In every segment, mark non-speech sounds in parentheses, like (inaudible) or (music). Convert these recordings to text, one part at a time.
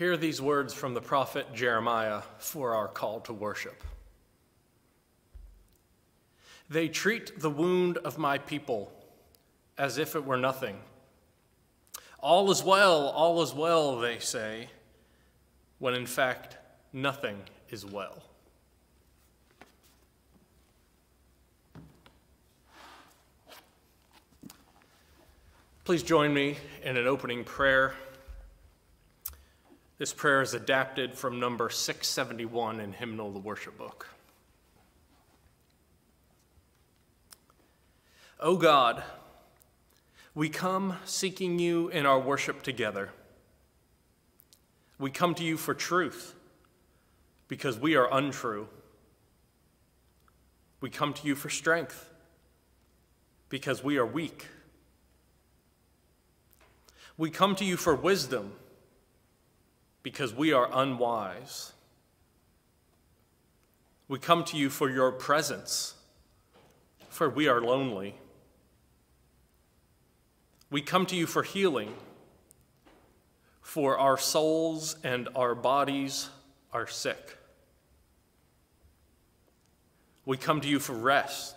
Hear these words from the prophet Jeremiah for our call to worship. They treat the wound of my people as if it were nothing. All is well, all is well, they say, when in fact nothing is well. Please join me in an opening prayer. This prayer is adapted from number 671 in Hymnal, the Worship Book. O God, we come seeking you in our worship together. We come to you for truth because we are untrue. We come to you for strength because we are weak. We come to you for wisdom because we are unwise. We come to you for your presence, for we are lonely. We come to you for healing, for our souls and our bodies are sick. We come to you for rest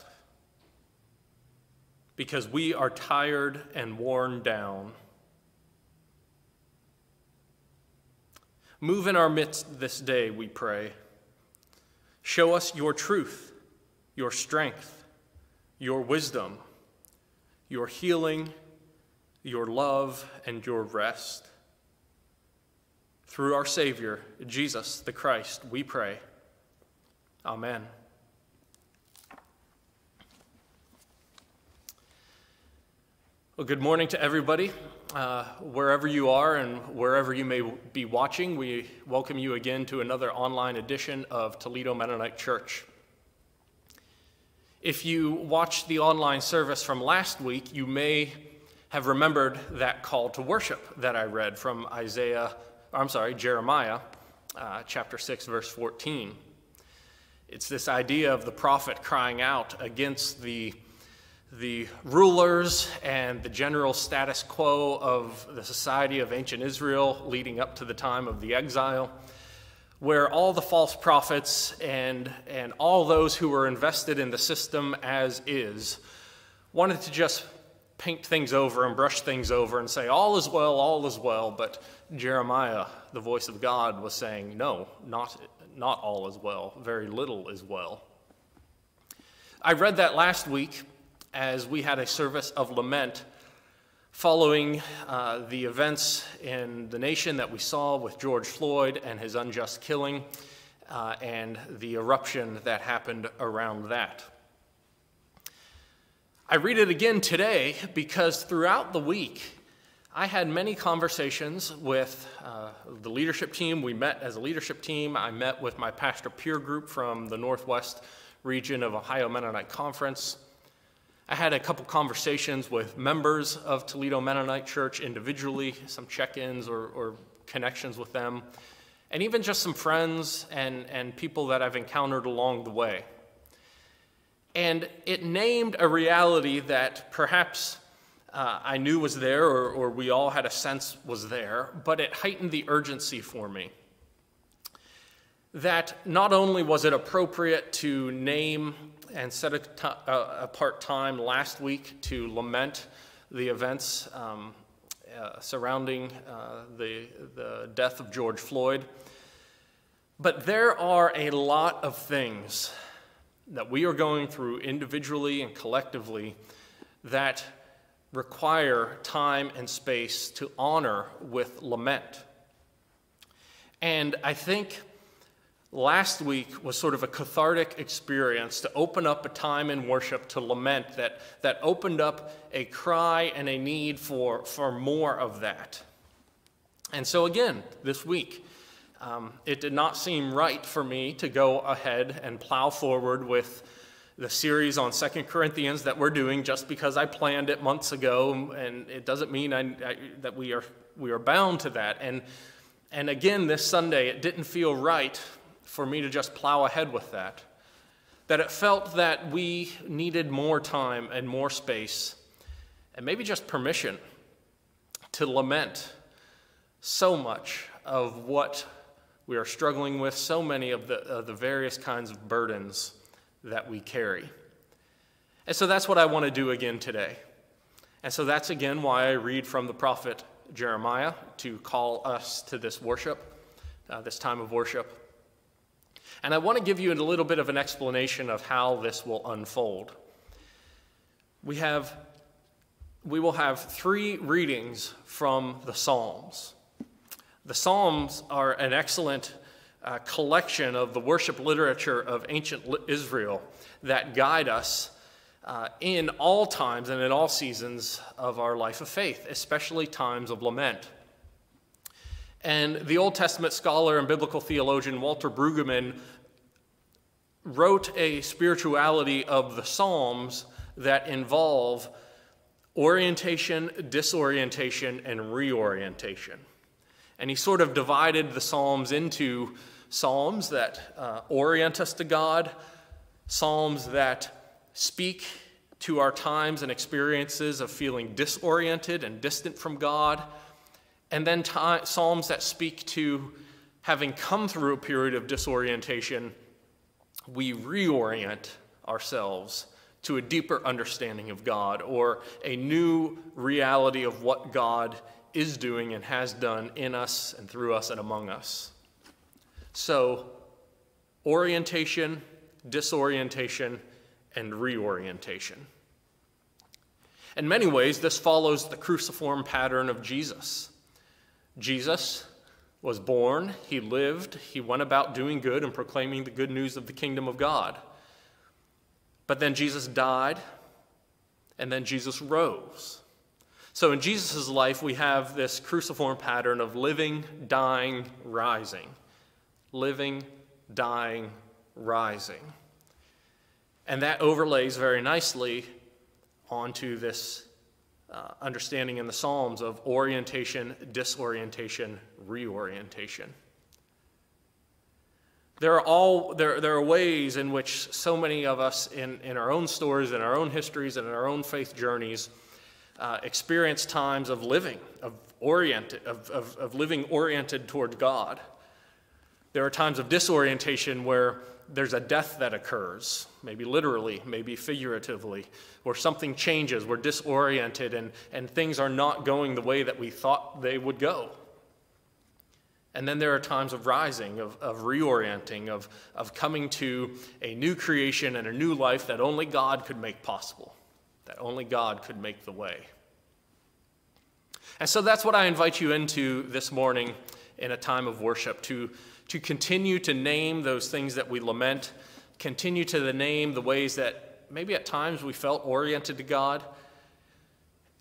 because we are tired and worn down. Move in our midst this day, we pray. Show us your truth, your strength, your wisdom, your healing your love, and your rest. Through our Savior, Jesus the Christ, we pray. Amen. Well, good morning to everybody. Uh, wherever you are and wherever you may be watching, we welcome you again to another online edition of Toledo Mennonite Church. If you watched the online service from last week, you may have remembered that call to worship that I read from Isaiah, I'm sorry, Jeremiah uh, chapter 6, verse 14. It's this idea of the prophet crying out against the, the rulers and the general status quo of the society of ancient Israel leading up to the time of the exile, where all the false prophets and, and all those who were invested in the system as is wanted to just paint things over and brush things over and say, all is well, all is well. But Jeremiah, the voice of God, was saying, no, not, not all is well. Very little is well. I read that last week as we had a service of lament following uh, the events in the nation that we saw with George Floyd and his unjust killing uh, and the eruption that happened around that. I read it again today because throughout the week, I had many conversations with uh, the leadership team. We met as a leadership team. I met with my pastor peer group from the Northwest region of Ohio Mennonite Conference. I had a couple conversations with members of Toledo Mennonite Church individually, some check ins or, or, connections with them, and even just some friends and, and people that I've encountered along the way. And it named a reality that perhaps uh, I knew was there, or, or we all had a sense was there, but it heightened the urgency for me. That not only was it appropriate to name and set apart time last week to lament the events um, uh, surrounding uh, the, the death of George Floyd, but there are a lot of things that we are going through individually and collectively that require time and space to honor with lament. And I think last week was sort of a cathartic experience to open up a time in worship to lament that, that opened up a cry and a need for, for more of that. And so, again, this week, um, it did not seem right for me to go ahead and plow forward with the series on Second Corinthians that we're doing just because I planned it months ago, and it doesn't mean I, I, that we are, we are bound to that. And, and again, this Sunday, it didn't feel right for me to just plow ahead with that. That it felt that we needed more time and more space, and maybe just permission to lament so much of what we are struggling with, so many of the, of the various kinds of burdens that we carry. And so that's what I want to do again today. And so that's again why I read from the prophet Jeremiah to call us to this worship, uh, this time of worship. And I want to give you a little bit of an explanation of how this will unfold. We have we will have three readings from the Psalms. The Psalms are an excellent uh, collection of the worship literature of ancient Israel that guide us uh, in all times and in all seasons of our life of faith, especially times of lament. And the Old Testament scholar and biblical theologian Walter Brueggemann wrote a spirituality of the Psalms that involve orientation, disorientation, and reorientation. And he sort of divided the Psalms into Psalms that uh, orient us to God, Psalms that speak to our times and experiences of feeling disoriented and distant from God, and then Psalms that speak to having come through a period of disorientation, we reorient ourselves to a deeper understanding of God or a new reality of what God is doing and has done in us and through us and among us. So, orientation, disorientation, and reorientation. In many ways, this follows the cruciform pattern of Jesus. Jesus was born, he lived, he went about doing good and proclaiming the good news of the kingdom of God. But then Jesus died, and then Jesus rose. So in Jesus' life, we have this cruciform pattern of living, dying, rising. Living, dying, rising. And that overlays very nicely onto this uh, understanding in the Psalms of orientation, disorientation, reorientation. There are, all, there, there are ways in which so many of us, in, in our own stories, in our own histories, and in our own faith journeys, uh, experience times of living, of, oriented, of, of, of living oriented toward God. There are times of disorientation where there's a death that occurs, maybe literally, maybe figuratively, where something changes, we're disoriented, and, and things are not going the way that we thought they would go. And then there are times of rising, of, of reorienting, of, of coming to a new creation and a new life that only God could make possible, that only God could make the way. And so that's what I invite you into this morning in a time of worship to, to continue to name those things that we lament, continue to the name the ways that maybe at times we felt oriented to God.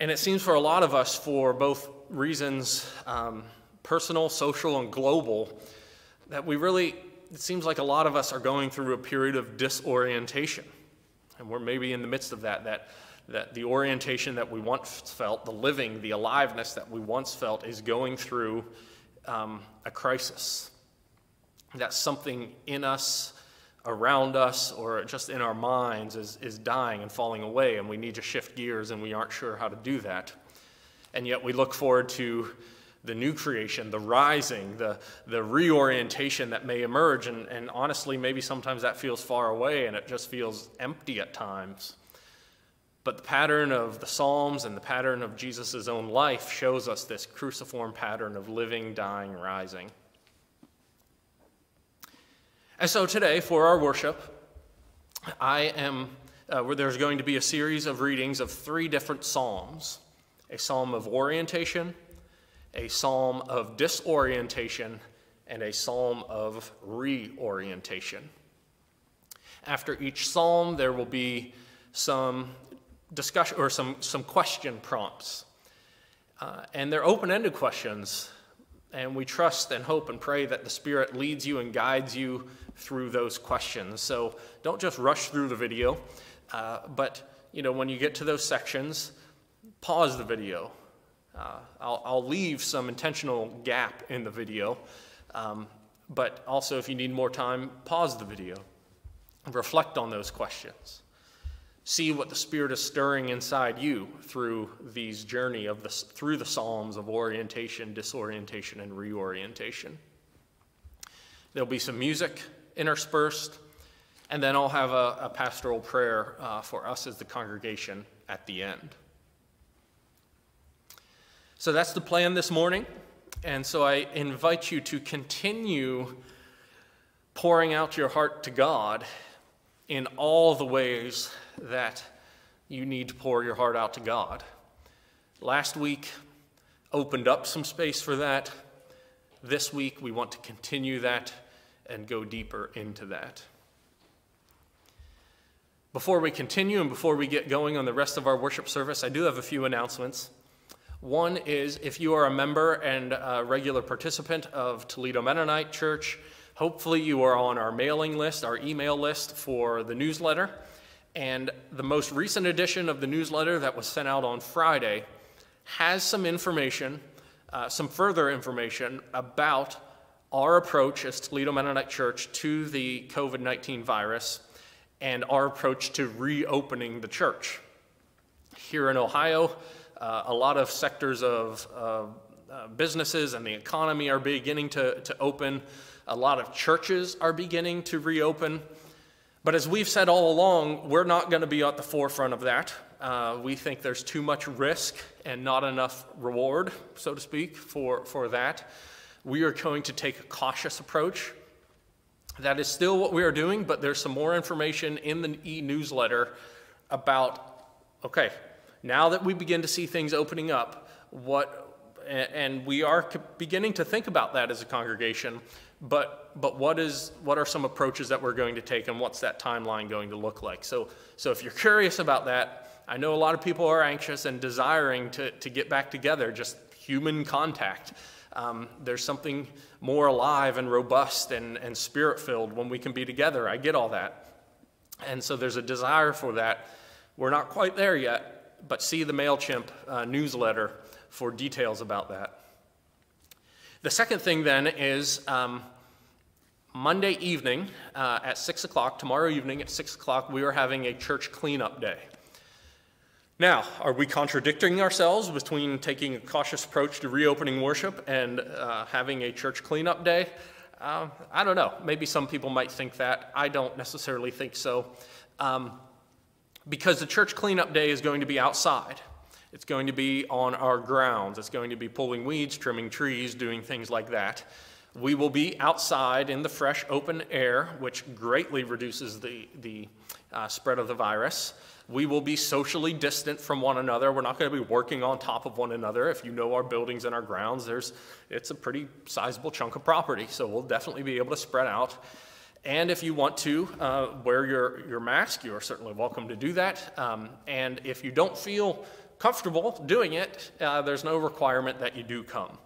And it seems for a lot of us, for both reasons, um, personal, social, and global, that we really, it seems like a lot of us are going through a period of disorientation. And we're maybe in the midst of that, that, that the orientation that we once felt, the living, the aliveness that we once felt, is going through um, a crisis. That something in us, around us, or just in our minds is, is dying and falling away, and we need to shift gears, and we aren't sure how to do that. And yet we look forward to the new creation, the rising, the, the reorientation that may emerge. And, and honestly, maybe sometimes that feels far away and it just feels empty at times. But the pattern of the Psalms and the pattern of Jesus' own life shows us this cruciform pattern of living, dying, rising. And so today, for our worship, I am, uh, where there's going to be a series of readings of three different Psalms a psalm of orientation, a psalm of disorientation, and a psalm of reorientation. After each psalm, there will be some discussion or some, some question prompts. Uh, and they're open ended questions. And we trust and hope and pray that the Spirit leads you and guides you through those questions. So don't just rush through the video, uh, but you know when you get to those sections, pause the video, uh, I'll, I'll, leave some intentional gap in the video, um, but also if you need more time, pause the video reflect on those questions. see what the Spirit is stirring inside you through these journey of the, through the Psalms of orientation, disorientation, and reorientation. There'll be some music interspersed, and then I'll have a, a pastoral prayer uh, for us as the congregation at the end. So that's the plan this morning. And so I invite you to continue pouring out your heart to God in all the ways that you need to pour your heart out to God. Last week opened up some space for that. This week we want to continue that and go deeper into that. Before we continue and before we get going on the rest of our worship service, I do have a few announcements. One is if you are a member and a regular participant of Toledo Mennonite Church, hopefully you are on our mailing list, our email list for the newsletter. And the most recent edition of the newsletter that was sent out on Friday has some information, uh, some further information about our approach as Toledo Mennonite Church to the COVID 19 virus and our approach to reopening the church. Here in Ohio, uh, a lot of sectors of uh, uh, businesses and the economy are beginning to, to open. A lot of churches are beginning to reopen. But as we've said all along, we're not going to be at the forefront of that. Uh, we think there's too much risk and not enough reward, so to speak, for, for that. We are going to take a cautious approach. That is still what we are doing, but there's some more information in the e newsletter about okay, now that we begin to see things opening up, what and we are beginning to think about that as a congregation, but but what is what are some approaches that we're going to take and what's that timeline going to look like? So so if you're curious about that, I know a lot of people are anxious and desiring to, to get back together, just human contact. Um, there's something more alive and robust and, and spirit filled when we can be together. I get all that. And so there's a desire for that. We're not quite there yet, but see the MailChimp uh, newsletter for details about that. The second thing then is um, Monday evening uh, at 6 o'clock, tomorrow evening at 6 o'clock, we are having a church cleanup day. Now, are we contradicting ourselves between taking a cautious approach to reopening worship and uh, having a church cleanup day? Uh, I don't know. Maybe some people might think that. I don't necessarily think so. Um, because the church cleanup day is going to be outside. It's going to be on our grounds. It's going to be pulling weeds, trimming trees, doing things like that. We will be outside in the fresh open air, which greatly reduces the, the uh, spread of the virus. We will be socially distant from one another. We're not going to be working on top of one another. If you know our buildings and our grounds, there's, it's a pretty sizable chunk of property, so we'll definitely be able to spread out. And if you want to uh, wear your, your mask, you are certainly welcome to do that. Um, and if you don't feel comfortable doing it, uh, there's no requirement that you do come.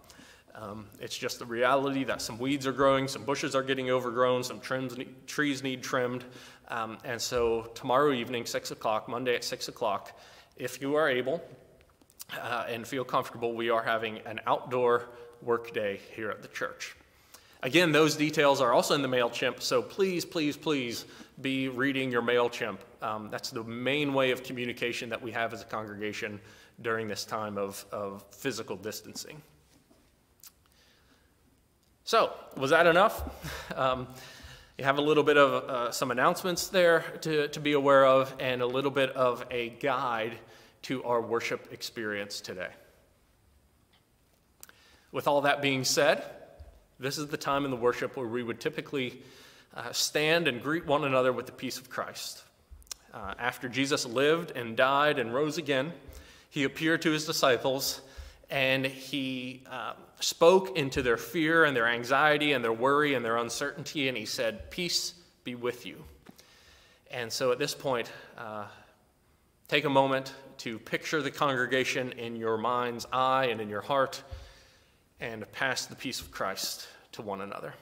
Um, it's just the reality that some weeds are growing, some bushes are getting overgrown, some need, trees need trimmed. Um, and so tomorrow evening, 6 o'clock, Monday at 6 o'clock, if you are able uh, and feel comfortable, we are having an outdoor work day here at the church. Again, those details are also in the MailChimp, so please, please, please be reading your MailChimp. Um, that's the main way of communication that we have as a congregation during this time of, of physical distancing. So, was that enough? (laughs) Um, you have a little bit of uh, some announcements there to, to be aware of, and a little bit of a guide to our worship experience today. With all that being said, this is the time in the worship where we would typically uh, stand and greet one another with the peace of Christ. Uh, after Jesus lived and died and rose again, he appeared to his disciples and he uh, spoke into their fear and their anxiety and their worry and their uncertainty, and he said, Peace be with you. And so at this point, uh, take a moment to picture the congregation in your mind's eye and in your heart and pass the peace of Christ to one another.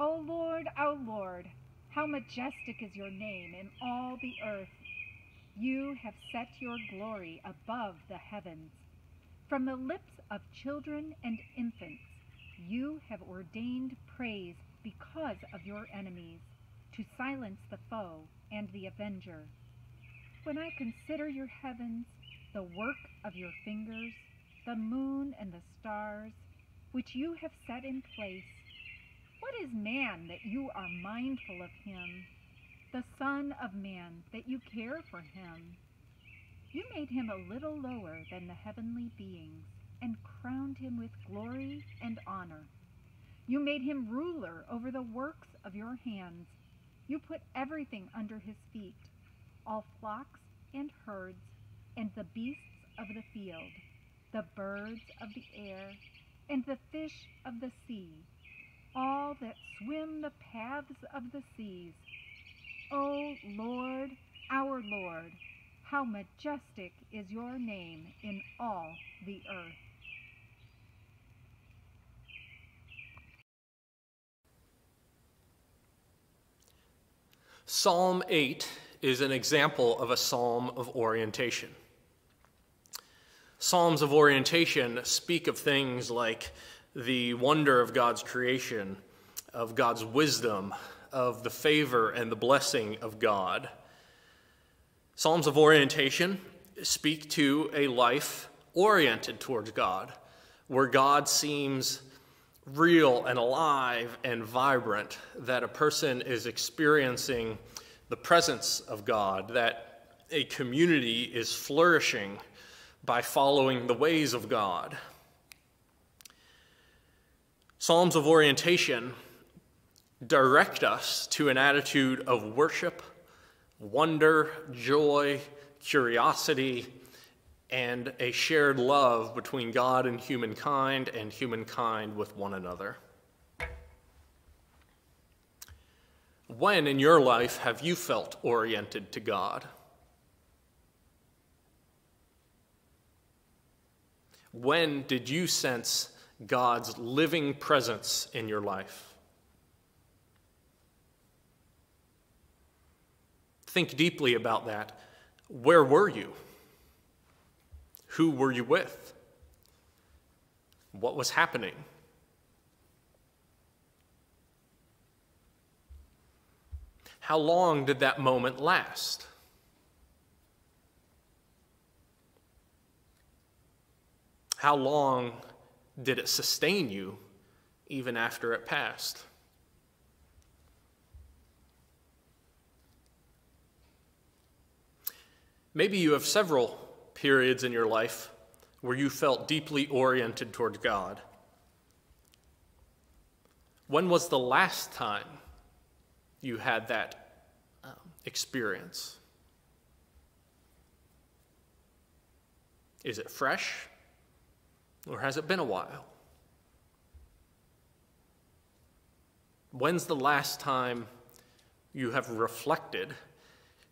O Lord, our Lord, how majestic is your name in all the earth. You have set your glory above the heavens. From the lips of children and infants, you have ordained praise because of your enemies, to silence the foe and the avenger. When I consider your heavens, the work of your fingers, the moon and the stars, which you have set in place, what is man that you are mindful of him? The Son of Man that you care for him? You made him a little lower than the heavenly beings and crowned him with glory and honor. You made him ruler over the works of your hands. You put everything under his feet, all flocks and herds, and the beasts of the field, the birds of the air, and the fish of the sea, all that swim the paths of the seas. O Lord, our Lord, how majestic is your name in all the earth. Psalm 8 is an example of a psalm of orientation. Psalms of orientation speak of things like the wonder of God's creation, of God's wisdom, of the favor and the blessing of God. Psalms of orientation speak to a life oriented towards God, where God seems real and alive and vibrant, that a person is experiencing the presence of God, that a community is flourishing by following the ways of God. Psalms of orientation direct us to an attitude of worship, wonder, joy, curiosity, and a shared love between God and humankind and humankind with one another. When in your life have you felt oriented to God? When did you sense God's living presence in your life? Think deeply about that. Where were you? Who were you with? What was happening? How long did that moment last? How long did it sustain you even after it passed? Maybe you have several periods in your life where you felt deeply oriented toward God. When was the last time you had that um, experience? Is it fresh or has it been a while? When's the last time you have reflected?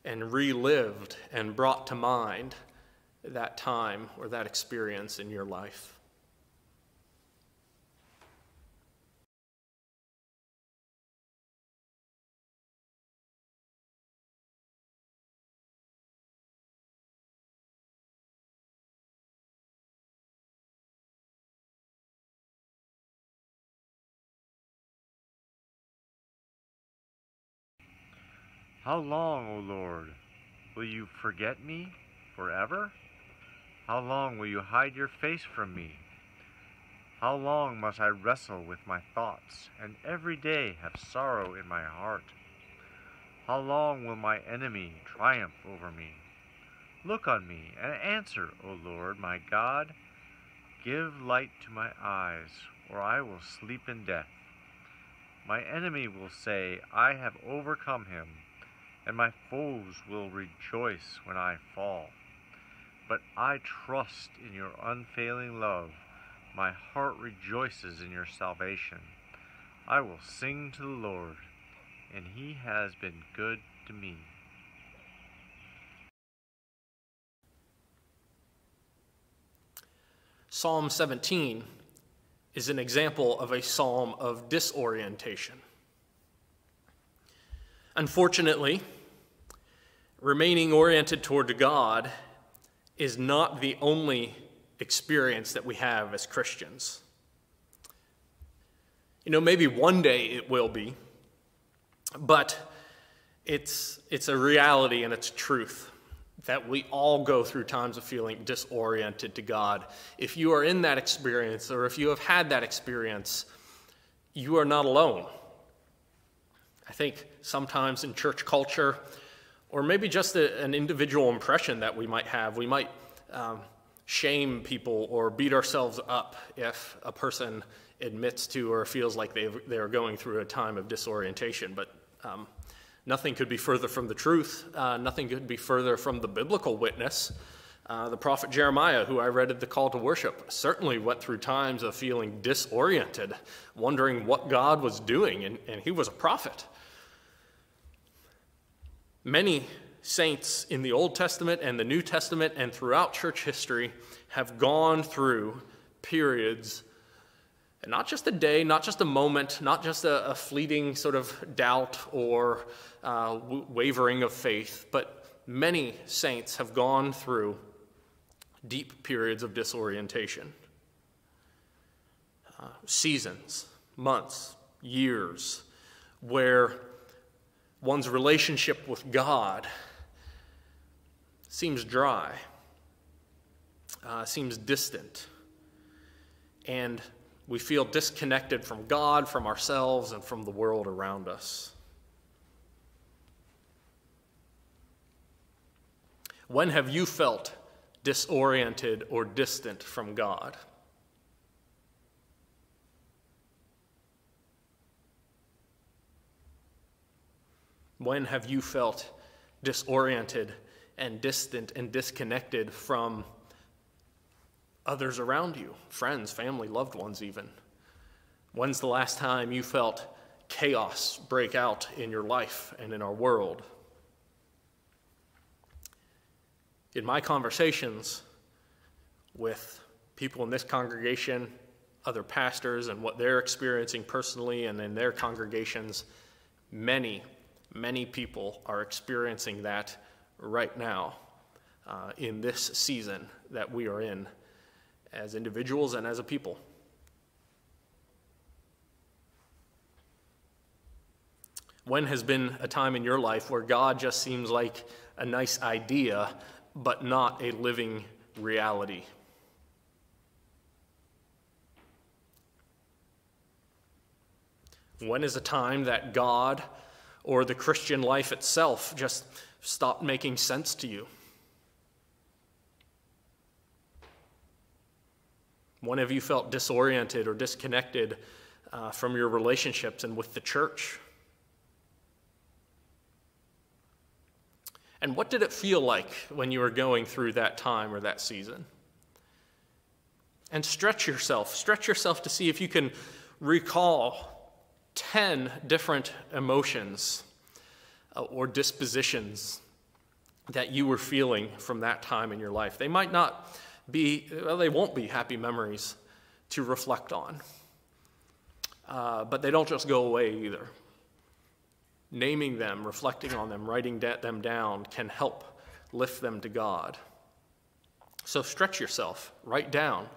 and relived and brought to mind that time or that experience in your life. How long, O Lord, will you forget me forever? How long will you hide your face from me? How long must I wrestle with my thoughts, and every day have sorrow in my heart? How long will my enemy triumph over me? Look on me and answer, O Lord my God. Give light to my eyes, or I will sleep in death. My enemy will say, I have overcome him and my foes will rejoice when I fall. But I trust in your unfailing love. My heart rejoices in your salvation. I will sing to the Lord, and he has been good to me. Psalm 17 is an example of a psalm of disorientation. Unfortunately, remaining oriented toward God is not the only experience that we have as Christians. You know, maybe one day it will be, but it's, it's a reality and it's truth that we all go through times of feeling disoriented to God. If you are in that experience or if you have had that experience, you are not alone. I think sometimes in church culture, or maybe just a, an individual impression that we might have, we might um, shame people or beat ourselves up if a person admits to or feels like they are going through a time of disorientation. But um, nothing could be further from the truth. Uh, nothing could be further from the biblical witness. Uh, the prophet Jeremiah, who I read at the call to worship, certainly went through times of feeling disoriented, wondering what God was doing, and, and he was a prophet. Many saints in the Old Testament and the New Testament and throughout church history have gone through periods, and not just a day, not just a moment, not just a, a fleeting sort of doubt or uh, wavering of faith, but many saints have gone through deep periods of disorientation. Uh, seasons, months, years, where one's relationship with God seems dry, uh, seems distant, and we feel disconnected from God, from ourselves, and from the world around us. When have you felt disoriented or distant from God? When have you felt disoriented and distant and disconnected from others around you, friends, family, loved ones, even? When's the last time you felt chaos break out in your life and in our world? In my conversations with people in this congregation, other pastors, and what they're experiencing personally and in their congregations, many Many people are experiencing that right now uh, in this season that we are in as individuals and as a people. When has been a time in your life where God just seems like a nice idea, but not a living reality? When is a time that God or the Christian life itself just stopped making sense to you? When have you felt disoriented or disconnected uh, from your relationships and with the church? And what did it feel like when you were going through that time or that season? And stretch yourself. Stretch yourself to see if you can recall 10 different emotions uh, or dispositions that you were feeling from that time in your life. They might not be, well, they won't be happy memories to reflect on, uh, but they don't just go away either. Naming them, reflecting on them, writing them down can help lift them to God. So stretch yourself, write down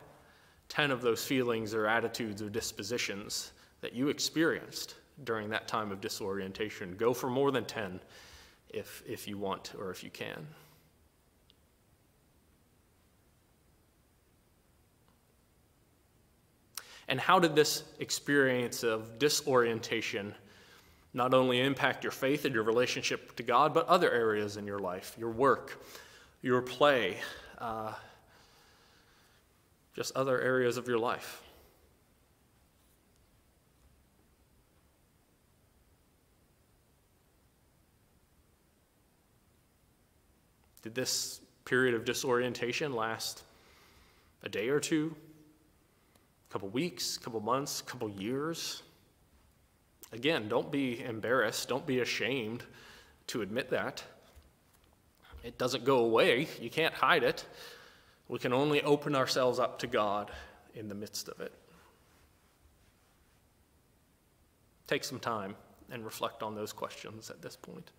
10 of those feelings or attitudes or dispositions that you experienced during that time of disorientation. Go for more than 10 if, if you want or if you can. And how did this experience of disorientation not only impact your faith and your relationship to God, but other areas in your life, your work, your play, uh, just other areas of your life? Did this period of disorientation last a day or two, a couple weeks, a couple months, a couple years? Again, don't be embarrassed, don't be ashamed to admit that. It doesn't go away, you can't hide it. We can only open ourselves up to God in the midst of it. Take some time and reflect on those questions at this point.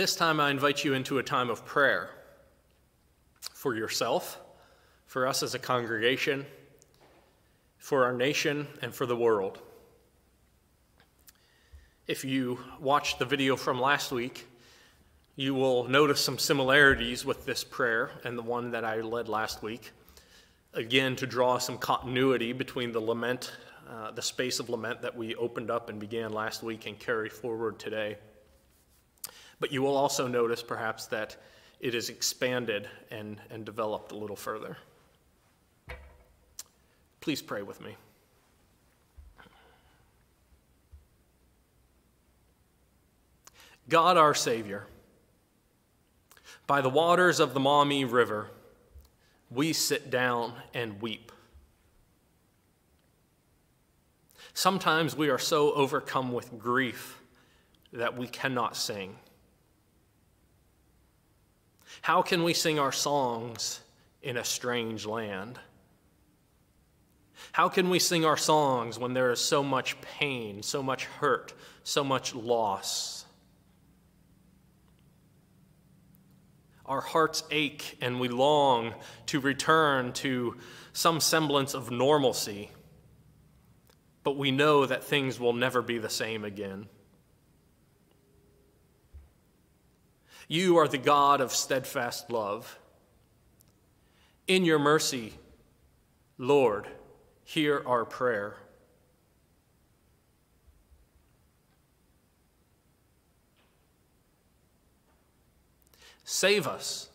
This time, I invite you into a time of prayer for yourself, for us as a congregation, for our nation, and for the world. If you watched the video from last week, you will notice some similarities with this prayer and the one that I led last week. Again, to draw some continuity between the lament, uh, the space of lament that we opened up and began last week and carry forward today. But you will also notice perhaps that it is expanded and, and developed a little further. Please pray with me. God, our Savior, by the waters of the Maumee River, we sit down and weep. Sometimes we are so overcome with grief that we cannot sing. How can we sing our songs in a strange land? How can we sing our songs when there is so much pain, so much hurt, so much loss? Our hearts ache and we long to return to some semblance of normalcy, but we know that things will never be the same again. You are the God of steadfast love. In your mercy, Lord, hear our prayer. Save us,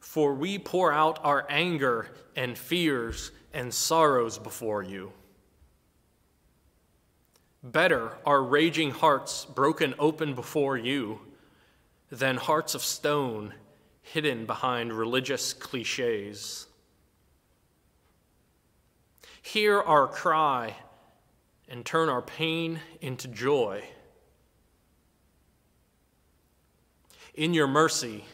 for we pour out our anger and fears and sorrows before you. Better are raging hearts broken open before you than hearts of stone hidden behind religious cliches. Hear our cry and turn our pain into joy. In your mercy,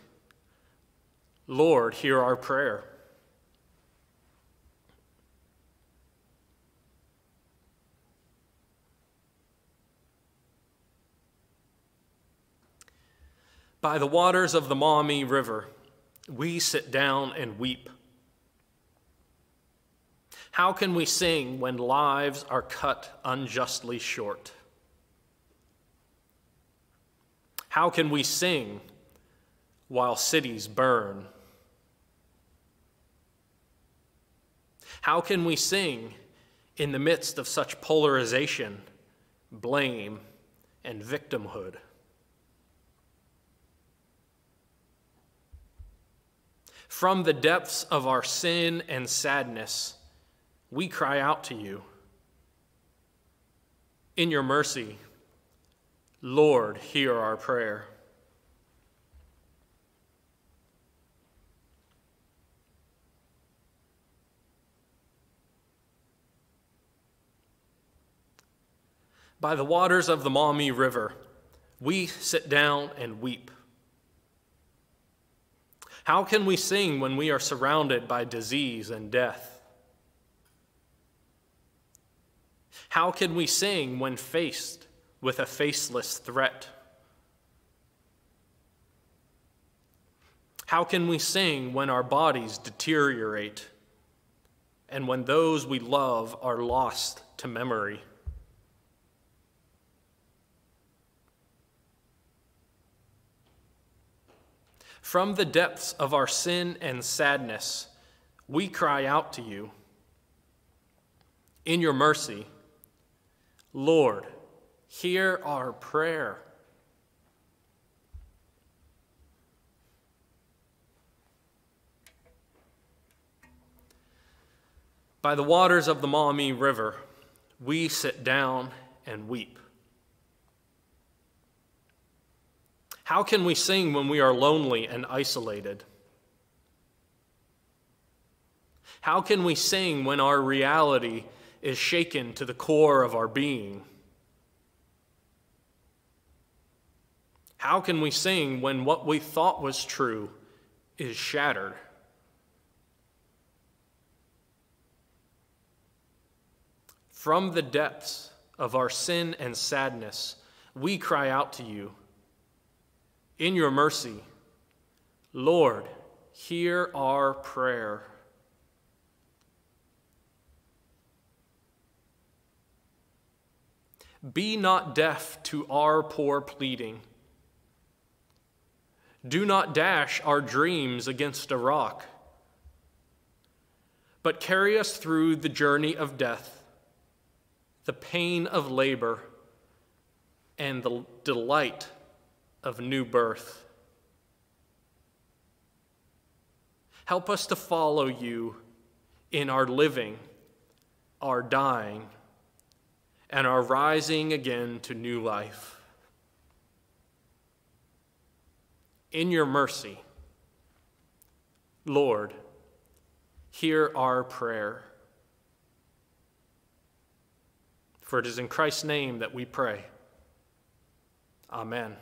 Lord, hear our prayer. By the waters of the Maumee River, we sit down and weep. How can we sing when lives are cut unjustly short? How can we sing while cities burn? How can we sing in the midst of such polarization, blame, and victimhood? From the depths of our sin and sadness, we cry out to you. In your mercy, Lord, hear our prayer. By the waters of the Maumee River, we sit down and weep. How can we sing when we are surrounded by disease and death? How can we sing when faced with a faceless threat? How can we sing when our bodies deteriorate and when those we love are lost to memory? From the depths of our sin and sadness, we cry out to you. In your mercy, Lord, hear our prayer. By the waters of the Maumee River, we sit down and weep. How can we sing when we are lonely and isolated? How can we sing when our reality is shaken to the core of our being? How can we sing when what we thought was true is shattered? From the depths of our sin and sadness, we cry out to you In your mercy, Lord, hear our prayer. Be not deaf to our poor pleading. Do not dash our dreams against a rock, but carry us through the journey of death, the pain of labor, and the delight of new birth. Help us to follow you in our living, our dying, and our rising again to new life. In your mercy, Lord, hear our prayer. For it is in Christ's name that we pray. Amen.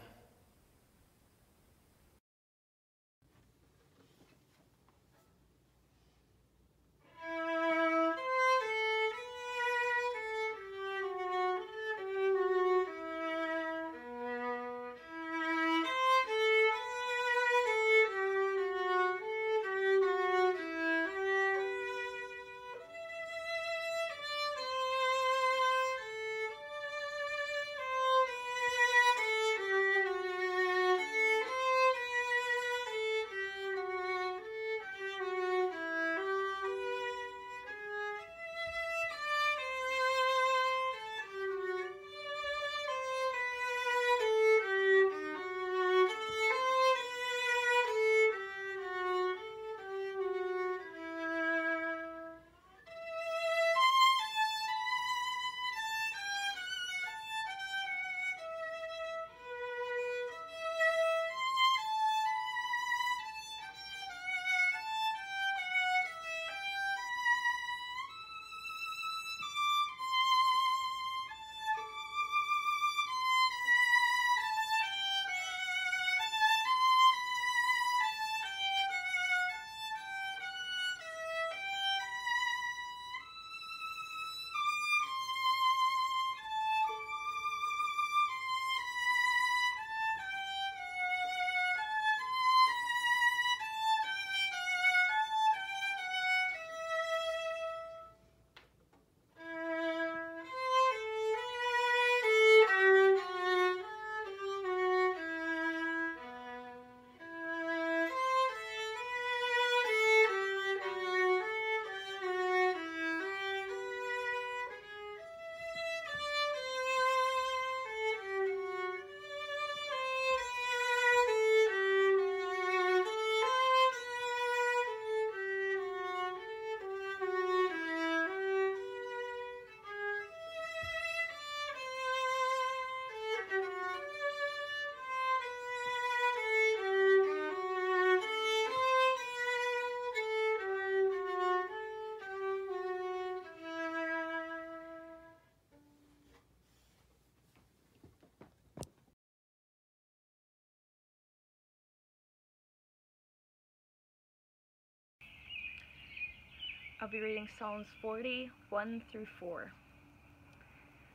I'll be reading Psalms 40, 1 through 4.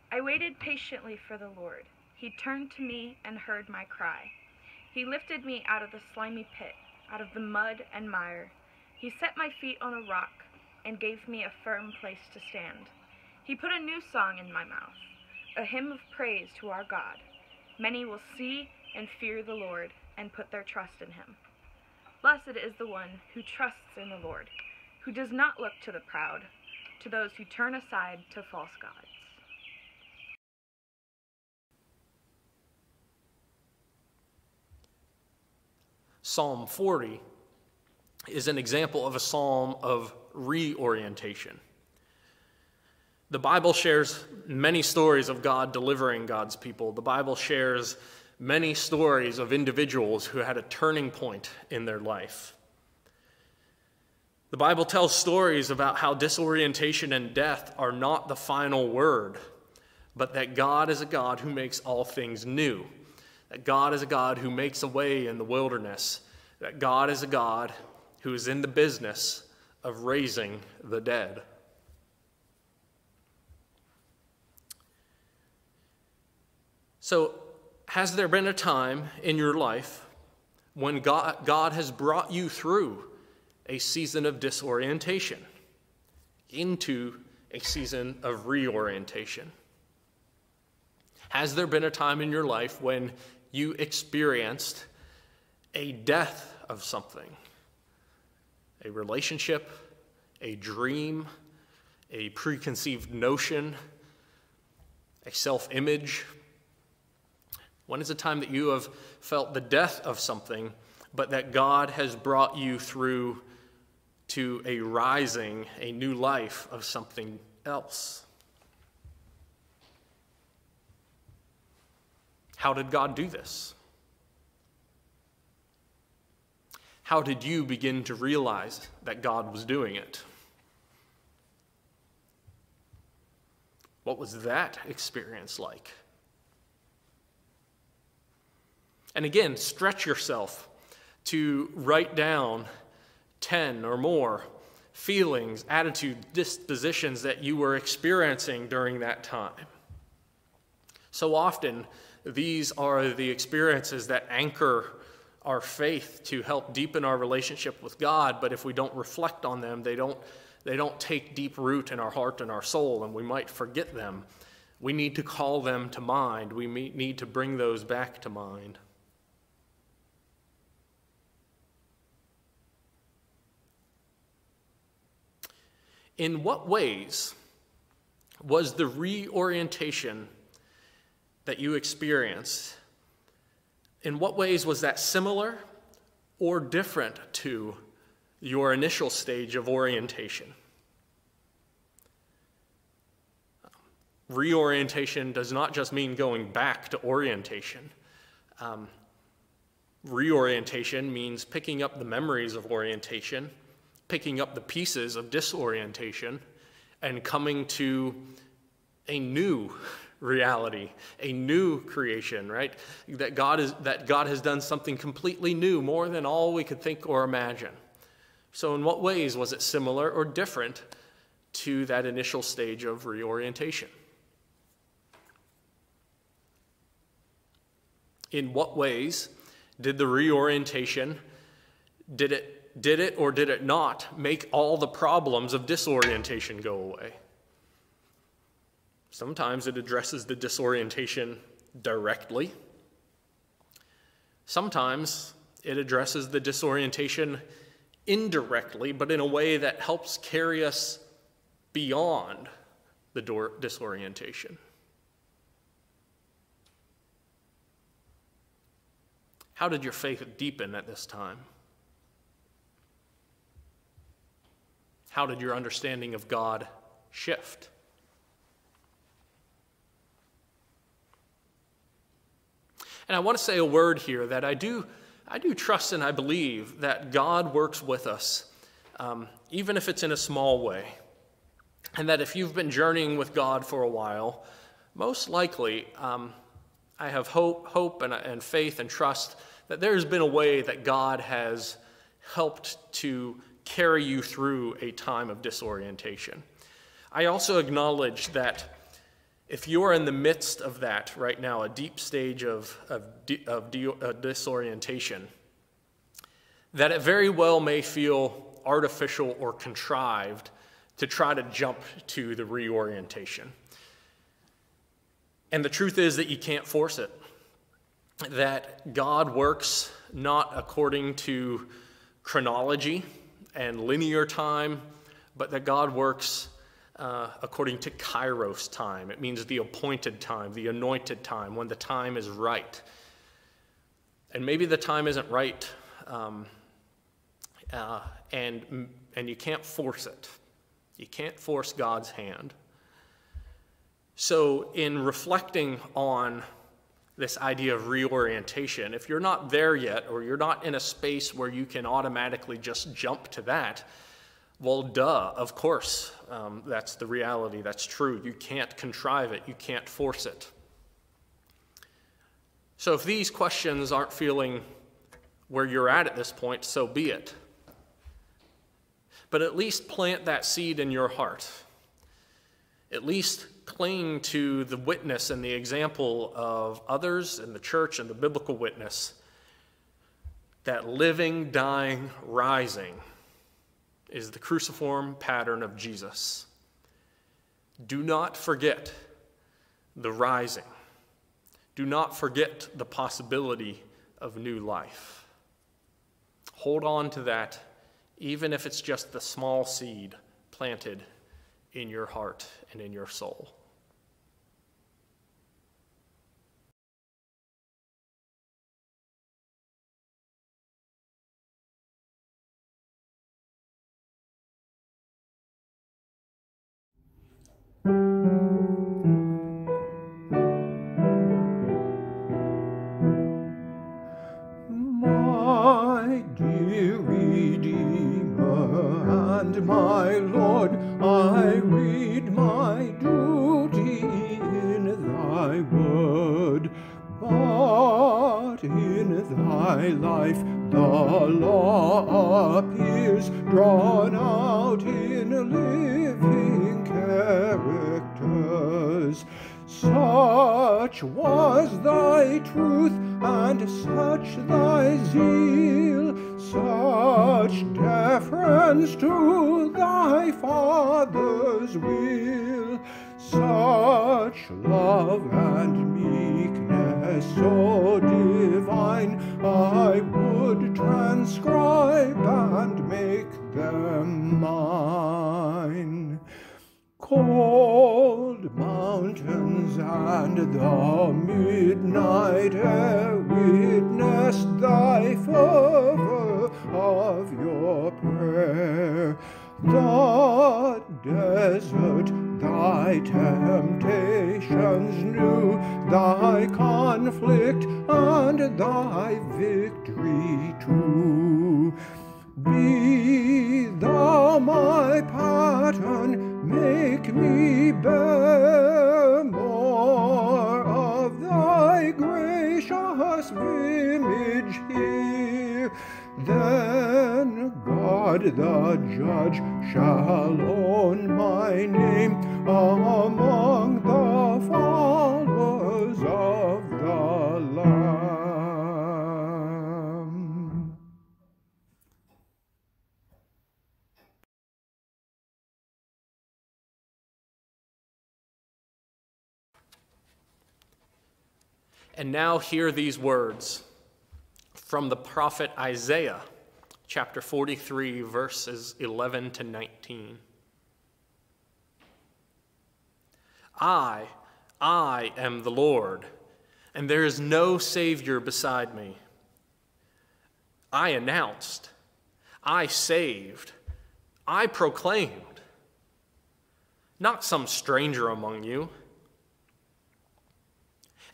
I waited patiently for the Lord. He turned to me and heard my cry. He lifted me out of the slimy pit, out of the mud and mire. He set my feet on a rock and gave me a firm place to stand. He put a new song in my mouth, a hymn of praise to our God. Many will see and fear the Lord and put their trust in him. Blessed is the one who trusts in the Lord who does not look to the proud, to those who turn aside to false gods. Psalm 40 is an example of a psalm of reorientation. The Bible shares many stories of God delivering God's people. The Bible shares many stories of individuals who had a turning point in their life. The Bible tells stories about how disorientation and death are not the final word, but that God is a God who makes all things new, that God is a God who makes a way in the wilderness, that God is a God who is in the business of raising the dead. So, has there been a time in your life when God, God has brought you through a season of disorientation into a season of reorientation? Has there been a time in your life when you experienced a death of something? A relationship, a dream, a preconceived notion, a self image? When is a time that you have felt the death of something, but that God has brought you through to a rising, a new life of something else? How did God do this? How did you begin to realize that God was doing it? What was that experience like? And again, stretch yourself to write down 10 or more feelings, attitudes, dispositions that you were experiencing during that time. So often, these are the experiences that anchor our faith to help deepen our relationship with God, but if we don't reflect on them, they don't they don't take deep root in our heart and our soul, and we might forget them. We need to call them to mind. We need to bring those back to mind. In what ways was the reorientation that you experienced, in what ways was that similar or different to your initial stage of orientation. Reorientation does not just mean going back to orientation. Um, reorientation means picking up the memories of orientation, picking up the pieces of disorientation, and coming to a new (laughs) reality, a new creation, right? That God, is, that God has done something completely new, more than all we could think or imagine. So, in what ways was it similar or different to that initial stage of reorientation? In what ways did the reorientation did it did it or did it not make all the problems of disorientation go away? Sometimes it addresses the disorientation directly. Sometimes it addresses the disorientation indirectly, but in a way that helps carry us beyond the disorientation. How did your faith deepen at this time? How did your understanding of God shift? And I want to say a word here that I do I do trust and I believe that God works with us, um, even if it's in a small way. And that if you've been journeying with God for a while, most likely um, I have hope, hope and, and faith and trust that there's been a way that God has helped to carry you through a time of disorientation. I also acknowledge that if you're in the midst of that right now, a deep stage of, of, of uh, disorientation, that it very well may feel artificial or contrived to try to jump to the reorientation. And the truth is that you can't force it. That God works not according to chronology and linear time, but that God works uh, according to kairos time. It means the appointed time, the anointed time, when the time is right. And maybe the time isn't right, um, uh, and, and you can't force it. You can't force God's hand. So, in reflecting on this idea of reorientation, if you're not there yet, or you're not in a space where you can automatically just jump to that, well, duh, of course, um, that's the reality. That's true. You can't contrive it, you can't force it. So, if these questions aren't feeling where you're at at this point, so be it. But at least plant that seed in your heart. At least cling to the witness and the example of others and the church and the biblical witness that living, dying, rising is the cruciform pattern of Jesus. Do not forget the rising. Do not forget the possibility of new life. Hold on to that, even if it's just the small seed planted in your heart and in your soul. Pattern, make me bear more of thy gracious image here. Then God the judge shall own my name among And now hear these words from the prophet Isaiah, chapter 43, verses 11 to 19. I, I am the Lord, and there is no Savior beside me. I announced, I saved, I proclaimed, not some stranger among you.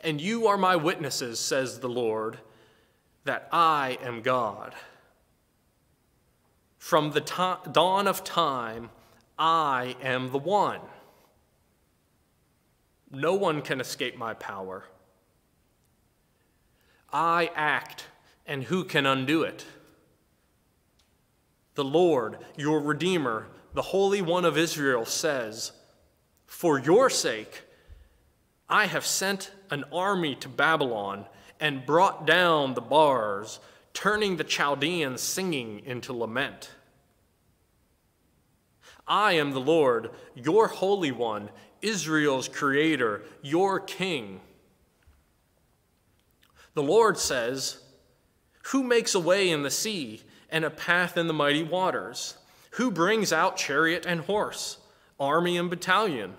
And you are my witnesses, says the Lord, that I am God. From the to- dawn of time, I am the one. No one can escape my power. I act, and who can undo it? The Lord, your Redeemer, the Holy One of Israel, says, For your sake, I have sent an army to Babylon and brought down the bars, turning the Chaldeans singing into lament. I am the Lord, your Holy One, Israel's Creator, your King. The Lord says, Who makes a way in the sea and a path in the mighty waters? Who brings out chariot and horse, army and battalion?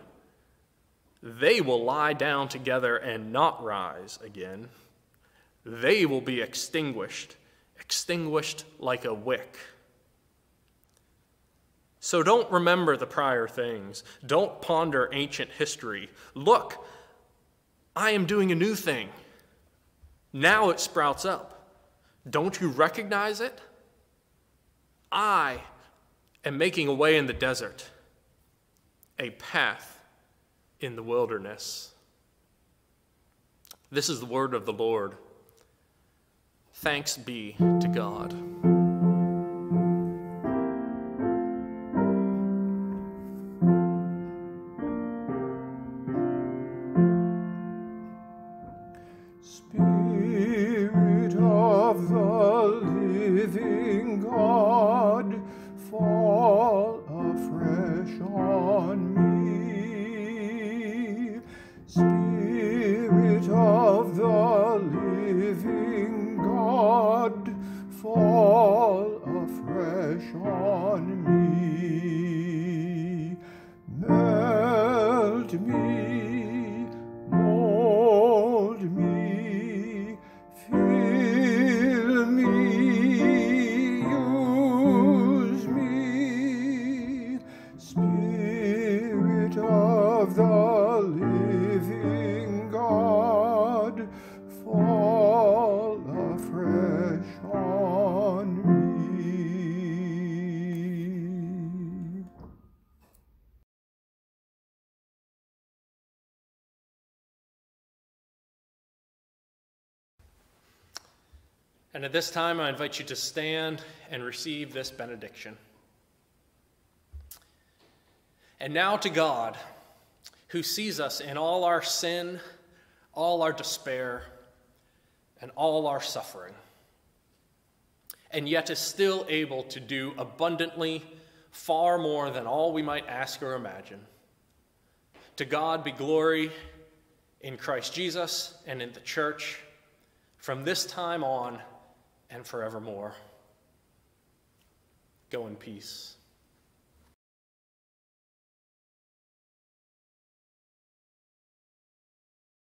They will lie down together and not rise again. They will be extinguished, extinguished like a wick. So don't remember the prior things. Don't ponder ancient history. Look, I am doing a new thing. Now it sprouts up. Don't you recognize it? I am making a way in the desert, a path in the wilderness. This is the word of the Lord. Thanks be to God. On at this time, I invite you to stand and receive this benediction. And now to God, who sees us in all our sin, all our despair, and all our suffering, and yet is still able to do abundantly far more than all we might ask or imagine. To God be glory in Christ Jesus and in the church from this time on and forevermore. Go in peace.